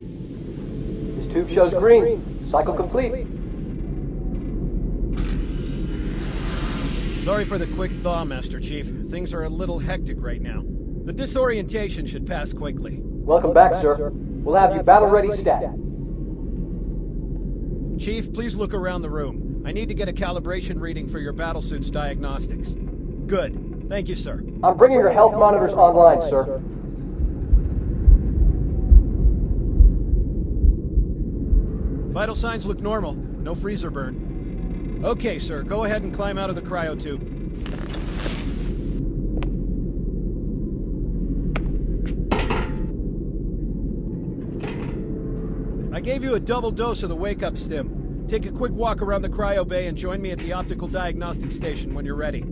This tube shows green. Cycle complete. Sorry for the quick thaw, Master Chief. Things are a little hectic right now. The disorientation should pass quickly. Welcome back, sir. We'll have you battle ready stat. Chief, please look around the room. I need to get a calibration reading for your battlesuit's diagnostics. Good. Thank you, sir. I'm bringing your health monitors online, sir. Vital signs look normal. No freezer burn. Okay, sir. Go ahead and climb out of the cryo tube. I gave you a double dose of the wake-up stim. Take a quick walk around the cryo bay and join me at the optical diagnostic station when you're ready.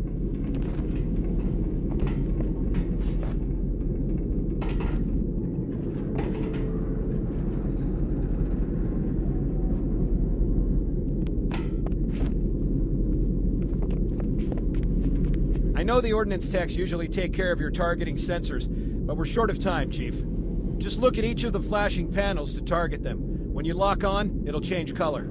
Know the ordnance techs usually take care of your targeting sensors, but we're short of time, Chief. Just look at each of the flashing panels to target them. When you lock on, it'll change color.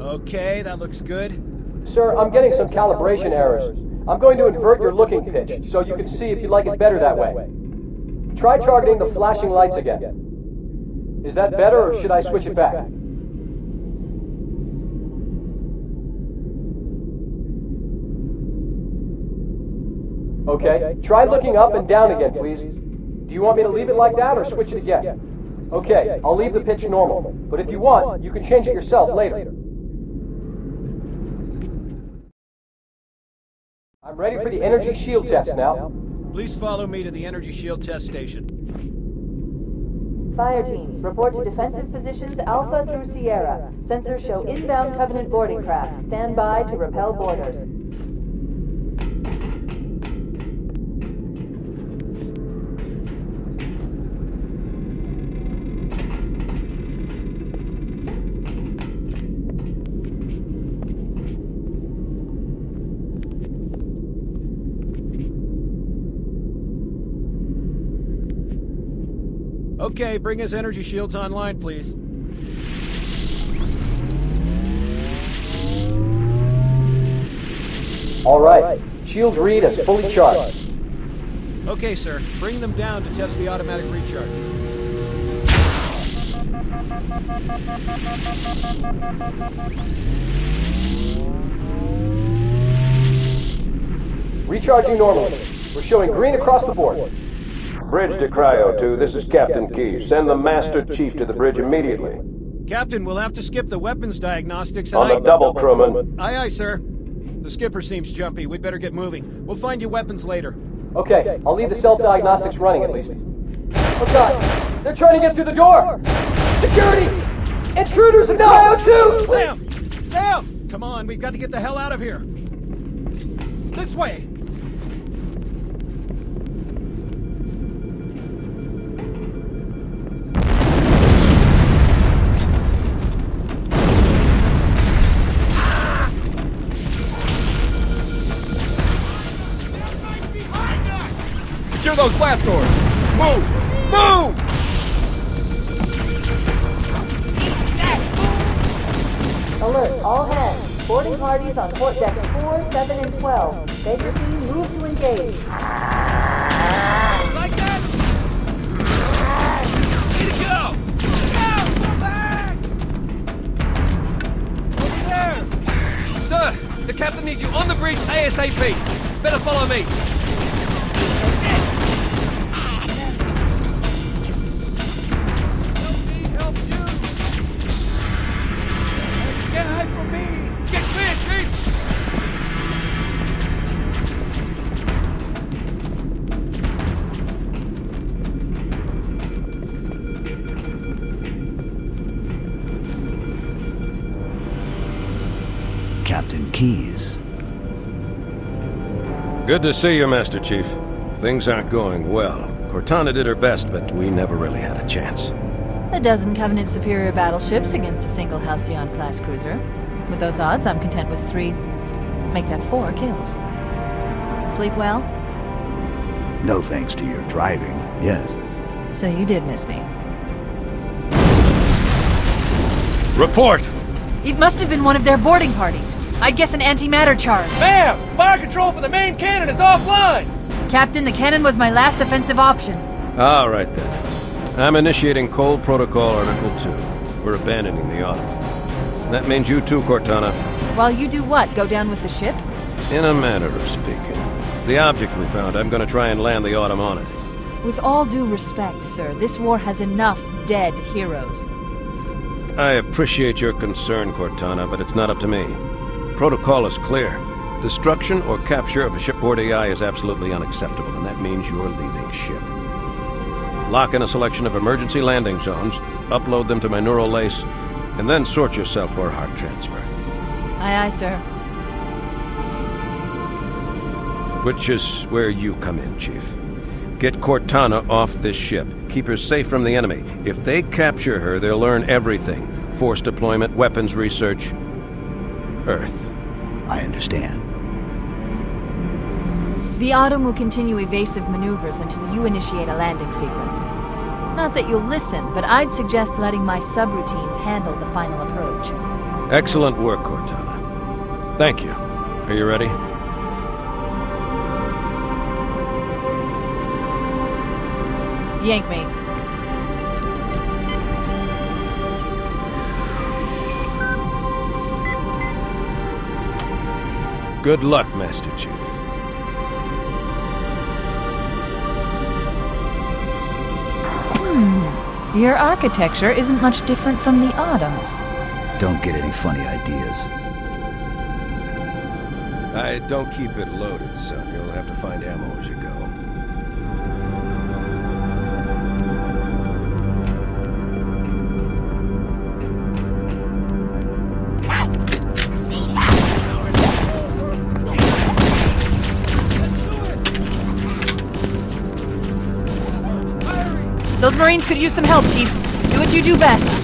Okay, that looks good. Sir, I'm getting some calibration errors. I'm going to invert your looking pitch, so you can see if you like it better that way. Try targeting the flashing lights again. Is that better, or should I switch it back? Okay, try looking up and down again, please. Do you want me to leave it like that, or switch it again? Okay, I'll leave the pitch normal, but if you want, you can change it yourself later. I'm ready for the energy shield test now. Please follow me to the energy shield test station. Fire teams, report to defensive positions Alpha through Sierra. Sensors show inbound Covenant boarding craft. Stand by to repel boarders. Okay, bring his energy shields online, please. All right, shields read as fully charged. Okay, sir. Bring them down to test the automatic recharge. Recharging normally. We're showing green across the board. Bridge to Cryo 2, this is Captain Keyes. Send the Master Chief to the bridge immediately. Captain, we'll have to skip the weapons diagnostics On the I... double, crewman. Aye, aye, sir. The skipper seems jumpy. We'd better get moving. We'll find you weapons later. Okay, I'll leave the self-diagnostics running at least. Oh god, they're trying to get through the door! Security! Intruders in Cryo 2! Sam! Sam! Come on, we've got to get the hell out of here. This way! Those blast doors! Move! Move! Alert, all hands. Boarding parties on port decks 4, 7, and 12. Baker team, move to engage. Like that? Way to go! Go! Go back! Over there! Sir, the captain needs you on the bridge ASAP. Better follow me. Good to see you, Master Chief. Things aren't going well. Cortana did her best, but we never really had a chance. A dozen Covenant superior battleships against a single Halcyon-class cruiser. With those odds, I'm content with three... make that four kills. Sleep well? No thanks to your driving, yes. So you did miss me. Report! It must have been one of their boarding parties. I'd guess an antimatter charge. Ma'am! Fire control for the main cannon is offline! Captain, the cannon was my last offensive option. All right then. I'm initiating Cole Protocol Article 2. We're abandoning the Autumn. That means you too, Cortana. While you do what? Go down with the ship? In a manner of speaking. The object we found, I'm gonna try and land the Autumn on it. With all due respect, sir, this war has enough dead heroes. I appreciate your concern, Cortana, but it's not up to me. Protocol is clear. Destruction or capture of a shipboard AI is absolutely unacceptable, and that means you're leaving ship. Lock in a selection of emergency landing zones, upload them to my neural lace, and then sort yourself for a hard transfer. Aye, aye, sir. Which is where you come in, Chief. Get Cortana off this ship. Keep her safe from the enemy. If they capture her, they'll learn everything. Force deployment, weapons research. Earth. I understand. The Autumn will continue evasive maneuvers until you initiate a landing sequence. Not that you'll listen, but I'd suggest letting my subroutines handle the final approach. Excellent work, Cortana. Thank you. Are you ready? Yank me. Good luck, Master Chief. Hmm. Your architecture isn't much different from the Autumn's. Don't get any funny ideas. I don't keep it loaded, son. You'll have to find ammo as you go. Those Marines could use some help, Chief. Do what you do best.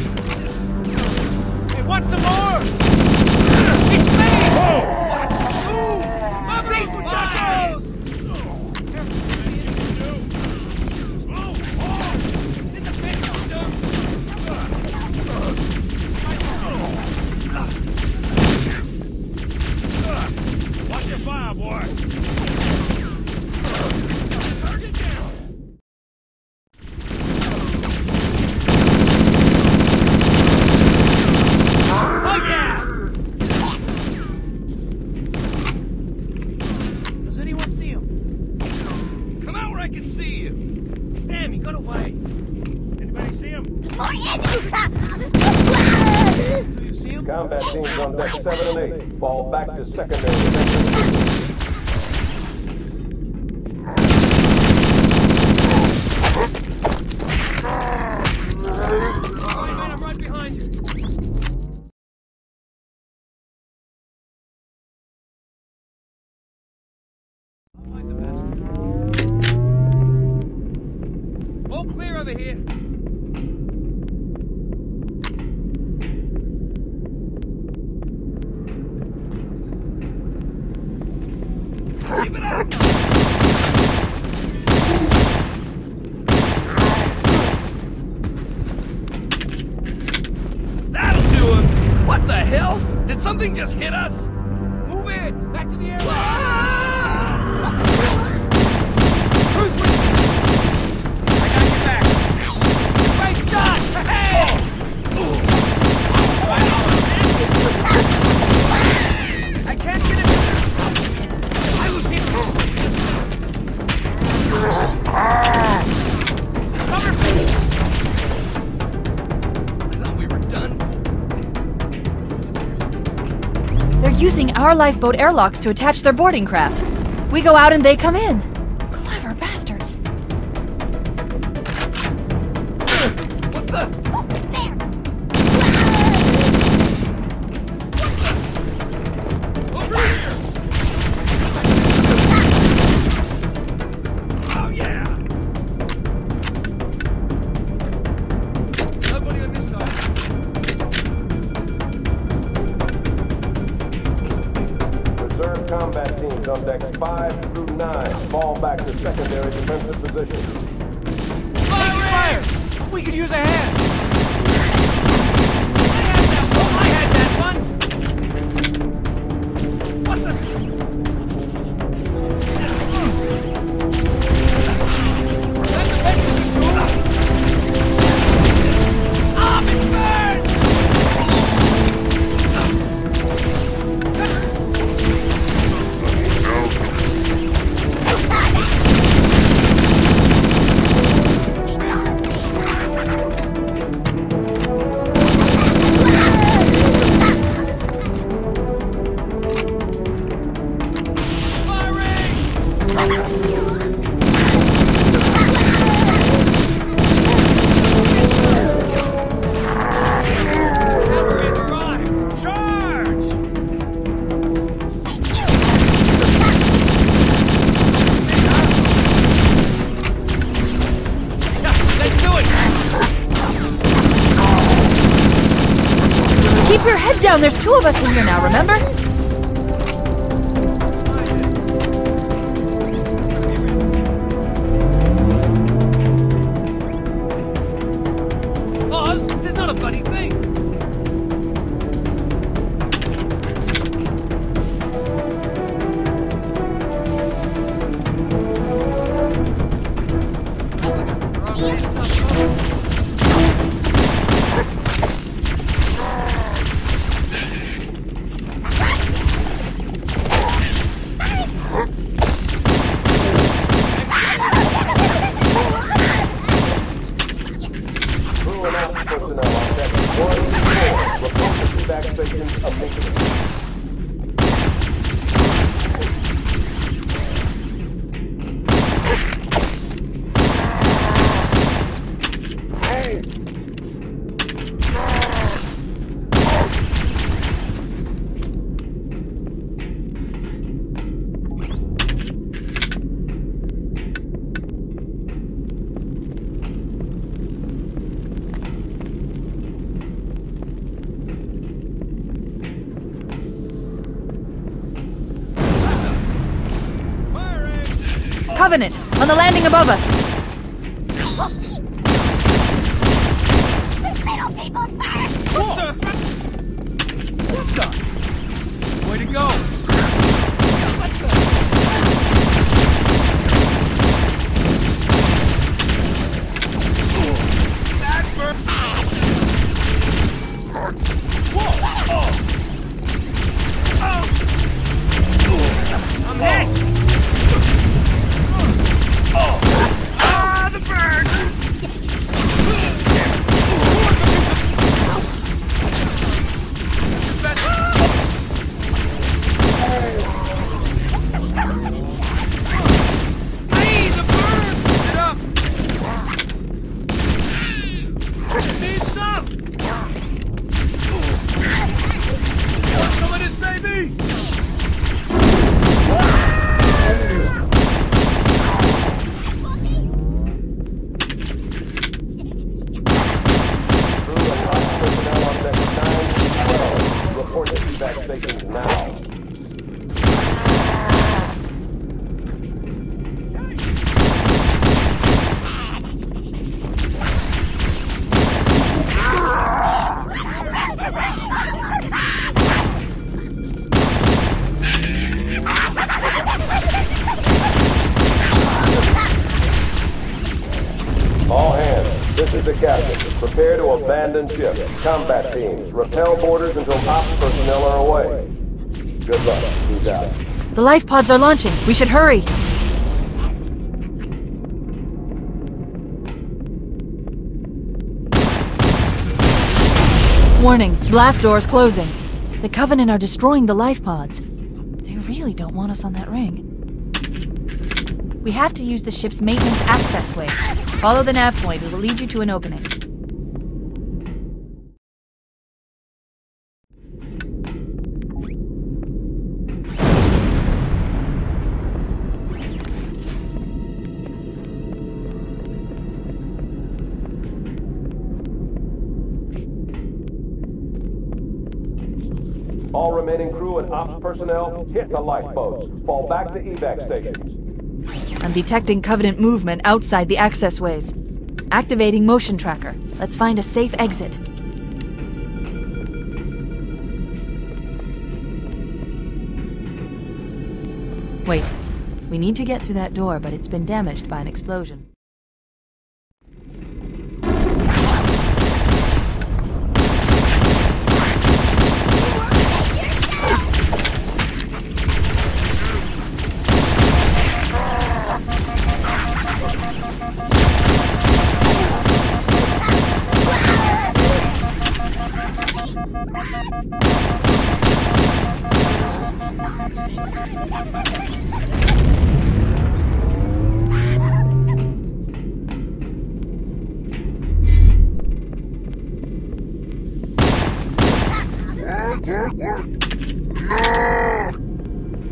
Hey, want some more? It's me! What? Move! Cease fire! Watch your fire, boy! Oh yeah! Does anyone see him? Come out where I can see you! Damn, he got away! Anybody see him? Do you see him? Combat teams on deck 7 and 8. Fall back to secondary. Our lifeboat airlocks to attach their boarding craft. We go out and they come in. Of us in here now, remember? Oh, Oz, there's not a bloody thing. Covenant, on the landing above us. Evac now. All hands, this is the captain. Prepare to abandon ship. Combat teams, repel boarders until ops personnel are away. Good luck. Out. The life pods are launching. We should hurry. Warning, blast doors closing. The Covenant are destroying the life pods. They really don't want us on that ring. We have to use the ship's maintenance access ways. Follow the nav point. It will lead you to an opening. All remaining crew and ops personnel, hit the lifeboats. Fall back to evac stations. I'm detecting Covenant movement outside the access ways. Activating motion tracker. Let's find a safe exit. Wait. We need to get through that door, but it's been damaged by an explosion.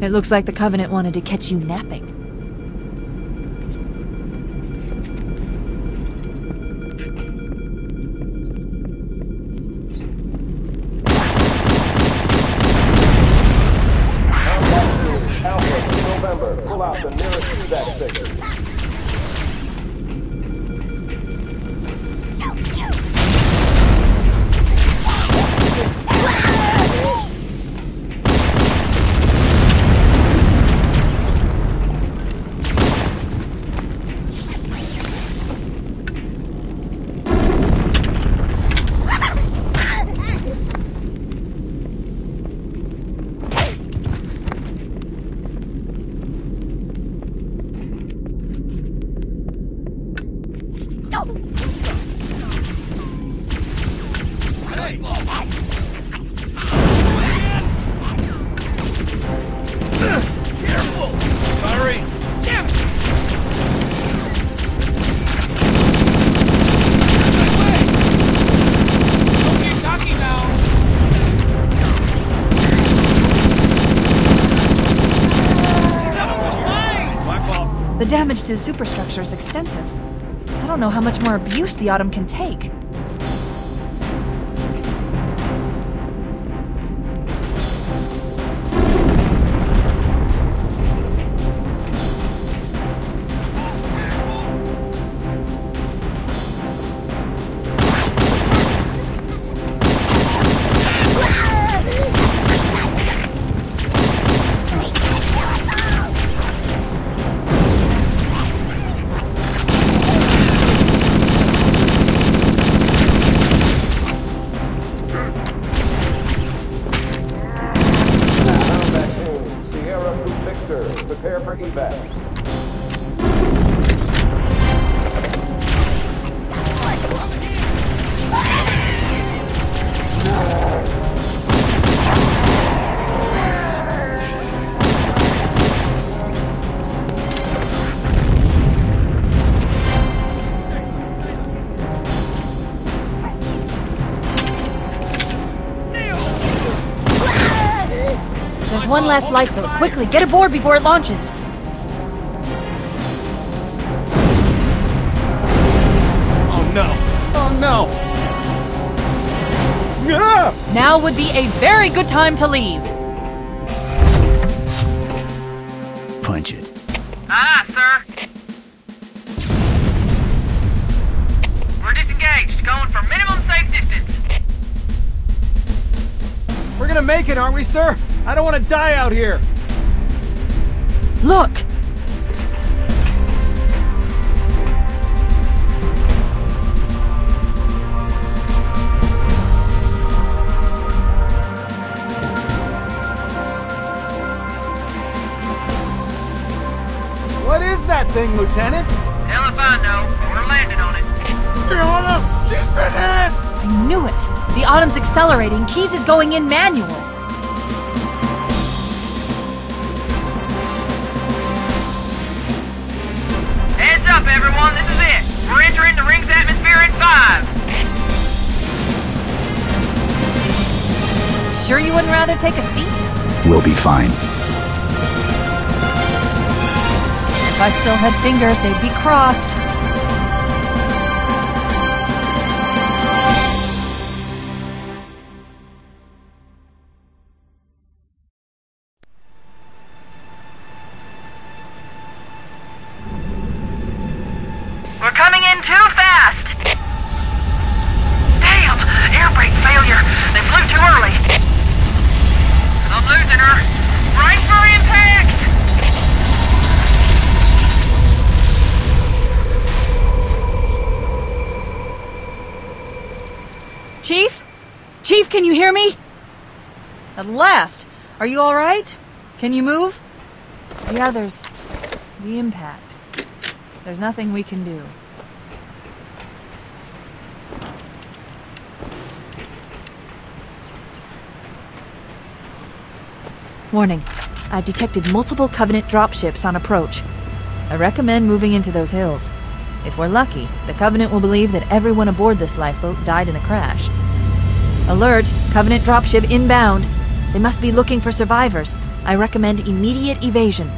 It looks like the Covenant wanted to catch you napping. Damage to the superstructure is extensive. I don't know how much more abuse the Autumn can take. One last lifeboat. Quickly, get aboard before it launches. Oh no. Oh no. Now would be a very good time to leave. Punch it. Ah, sir. We're disengaged, going for minimum safe distance. We're gonna make it, aren't we, sir? I don't want to die out here. Look! What is that thing, Lieutenant? Hell if I know, we're landing on it. Your Honor, she's been hit! I knew it. The Autumn's accelerating. Keyes is going in manual. Ring's atmosphere in five. Sure you wouldn't rather take a seat? We'll be fine. If I still had fingers, they'd be crossed. At last! Are you alright? Can you move? The others. The impact. There's nothing we can do. Warning. I've detected multiple Covenant dropships on approach. I recommend moving into those hills. If we're lucky, the Covenant will believe that everyone aboard this lifeboat died in the crash. Alert! Covenant dropship inbound. They must be looking for survivors. I recommend immediate evasion.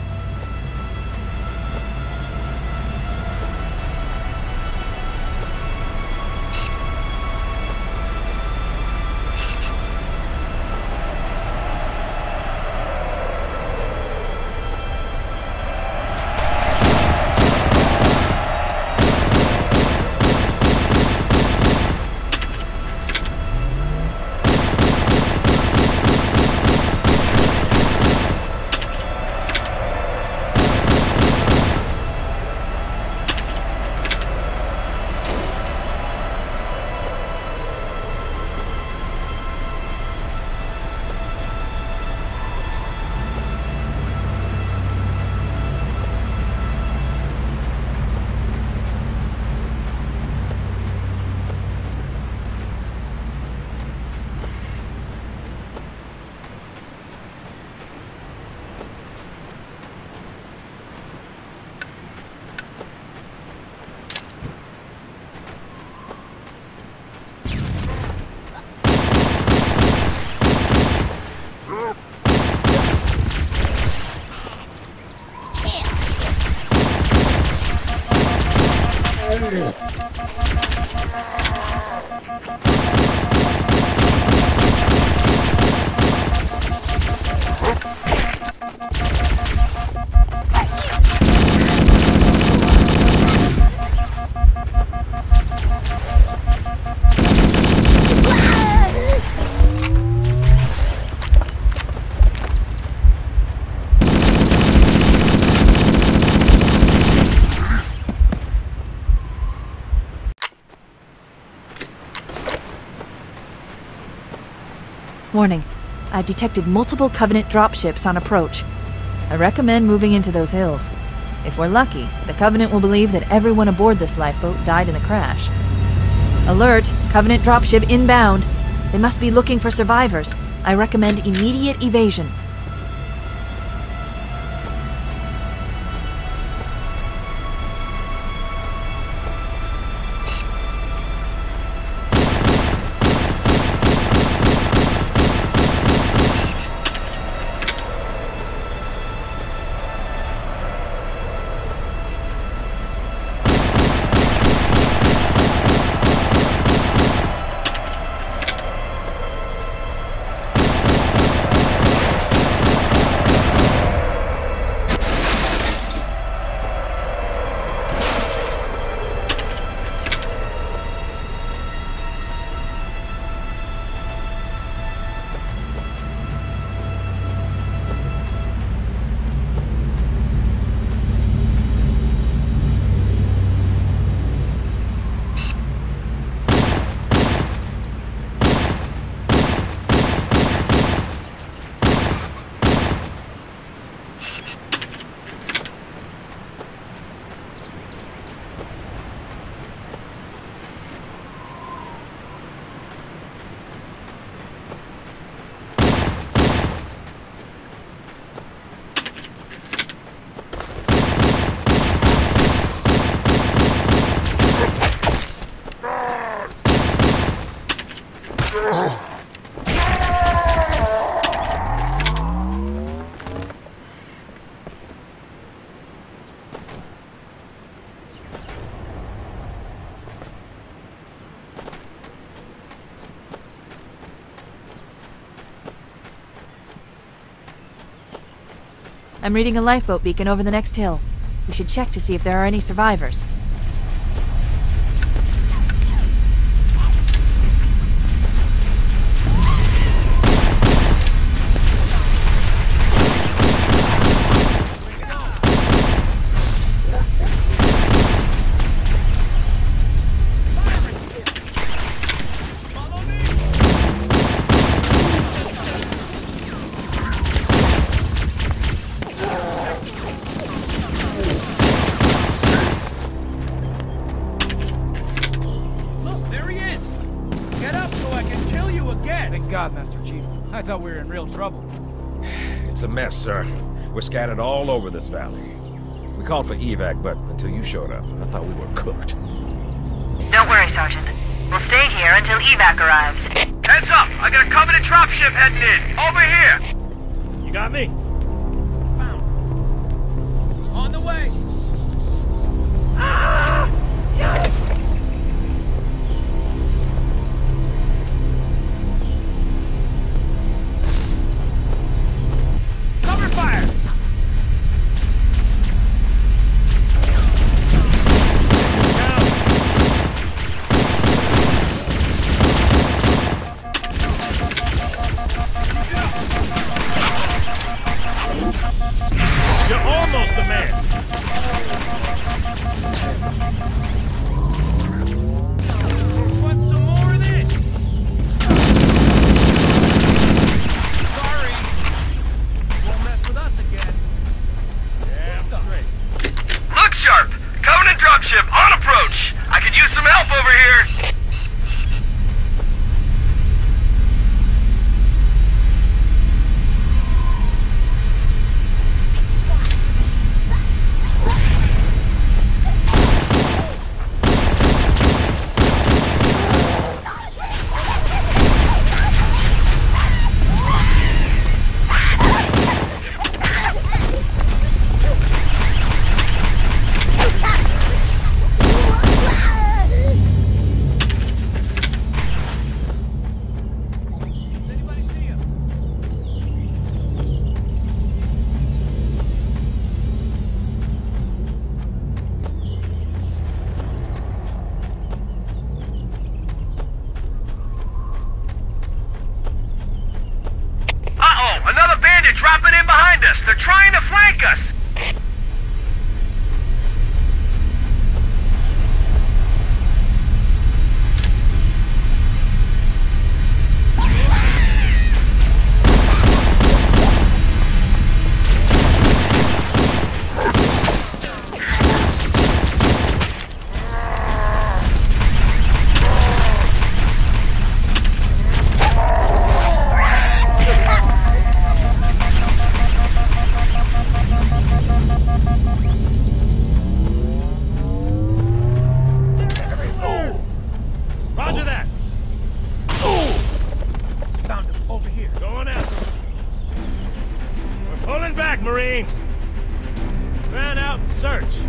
Warning. I've detected multiple Covenant dropships on approach. I recommend moving into those hills. If we're lucky, the Covenant will believe that everyone aboard this lifeboat died in the crash. Alert! Covenant dropship inbound. They must be looking for survivors. I recommend immediate evasion. I'm reading a lifeboat beacon over the next hill. We should check to see if there are any survivors. It's a mess, sir. We're scattered all over this valley. We called for evac, but until you showed up, I thought we were cooked. Don't worry, Sergeant. We'll stay here until evac arrives. Heads up! I got a Covenant dropship heading in! Over here! You got me? Ran out and search.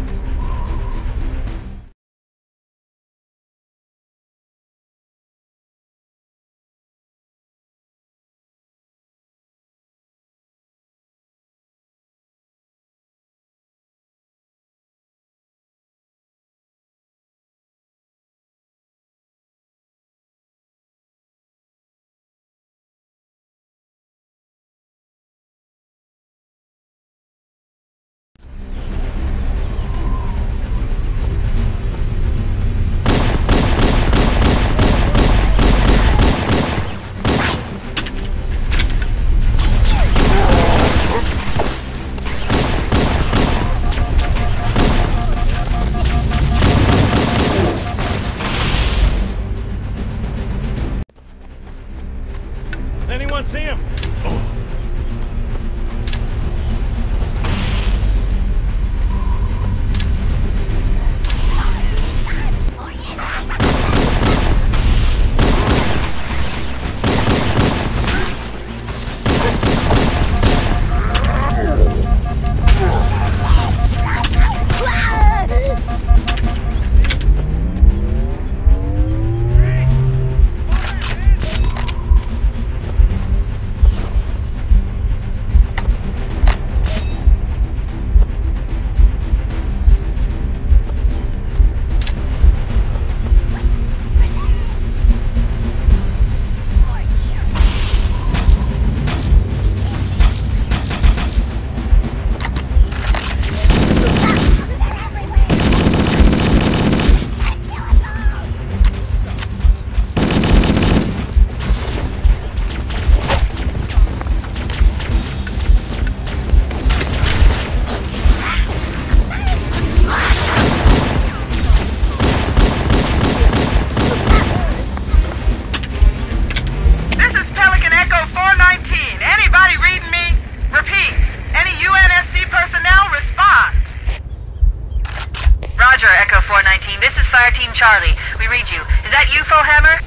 Roger, Echo 419. This is Fire Team Charlie. We read you. Is that you, Hammer?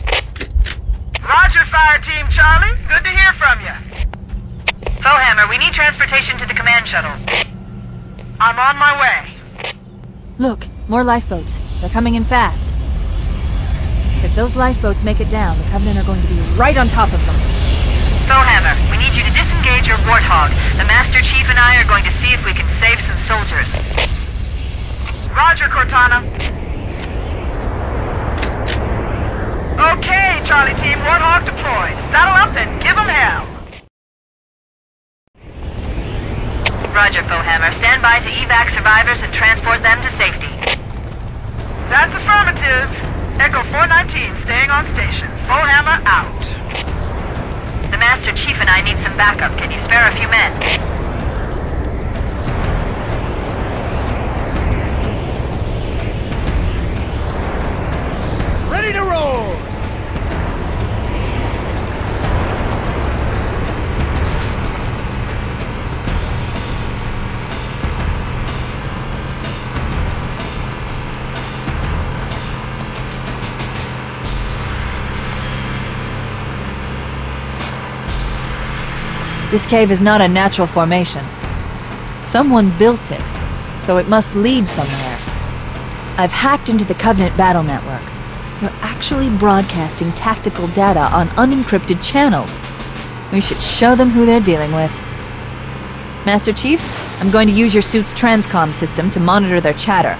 Roger, Fire Team Charlie. Good to hear from you. Hammer, we need transportation to the command shuttle. I'm on my way. Look, more lifeboats. They're coming in fast. If those lifeboats make it down, the Covenant are going to be right on top of them. Hammer, we need you to disengage your Warthog. The Master Chief and I are going to see if we can save some soldiers. Roger, Cortana. Okay, Charlie Team, Warthog deployed. Saddle up and give 'em hell. Roger, Hammer. Stand by to evac survivors and transport them to safety. That's affirmative. Echo 419 staying on station. Hammer out. The Master Chief and I need some backup. Can you spare a few men? This cave is not a natural formation. Someone built it, so it must lead somewhere. I've hacked into the Covenant battle network. Actually broadcasting tactical data on unencrypted channels. We should show them who they're dealing with. Master Chief, I'm going to use your suit's transcom system to monitor their chatter.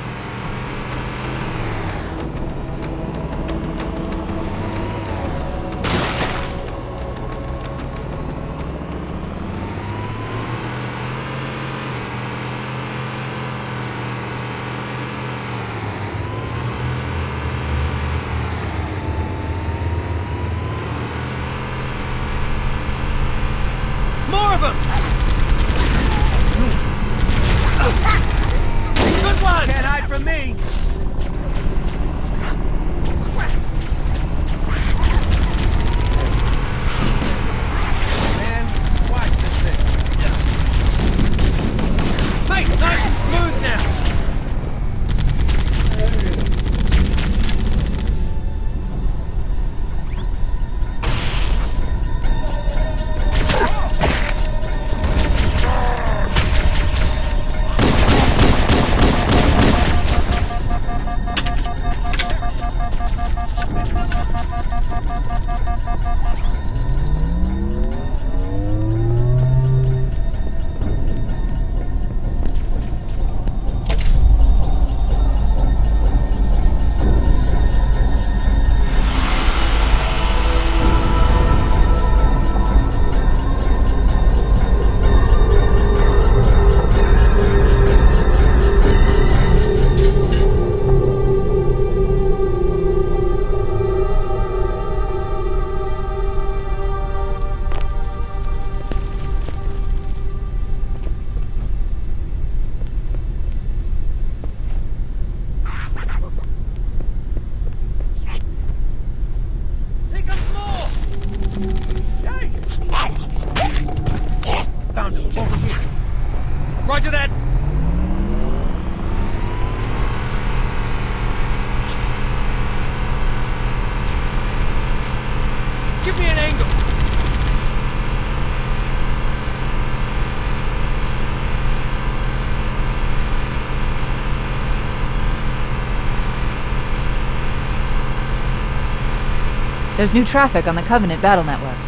There's new traffic on the Covenant battle network.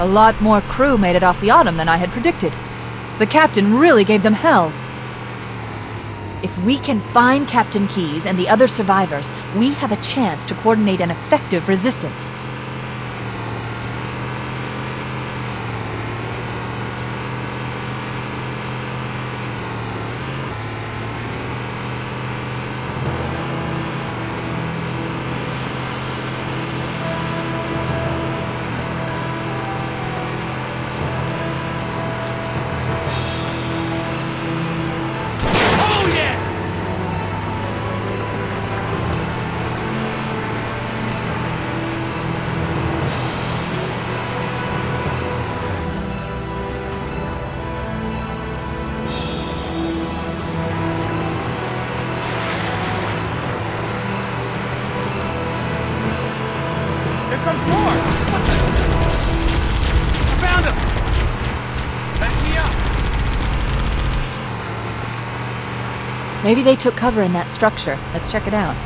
A lot more crew made it off the Autumn than I had predicted. The captain really gave them hell. If we can find Captain Keyes and the other survivors, we have a chance to coordinate an effective resistance. Maybe they took cover in that structure. Let's check it out.